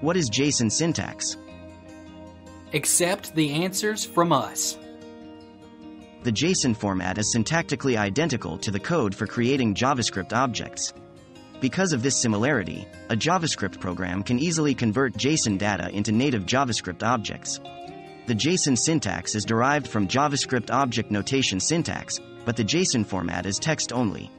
What is JSON syntax? Accept the answers from us. The JSON format is syntactically identical to the code for creating JavaScript objects. Because of this similarity, a JavaScript program can easily convert JSON data into native JavaScript objects. The JSON syntax is derived from JavaScript object notation syntax, but the JSON format is text only.